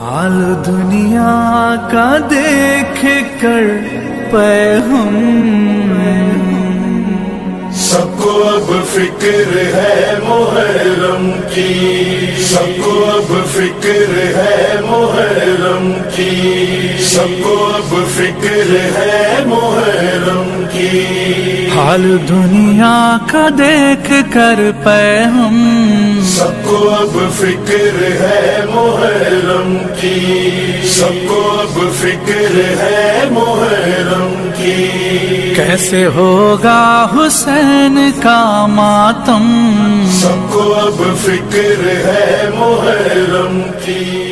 हाल दुनिया का देख कर पे हम। सबको अब फ़िक्र है मुहर्रम की। सबको अब फ़िक्र है मुहर्रम की। सबको अब फ़िक्र है मुहर्रम की। हाल दुनिया का देख कर पे हम। सबको अब फ़िक्र है मुहर्रम की। सबको अब फ़िक्र है मुहर्रम की। कैसे होगा हुसैन का मातम? सबको अब फ़िक्र है मुहर्रम की।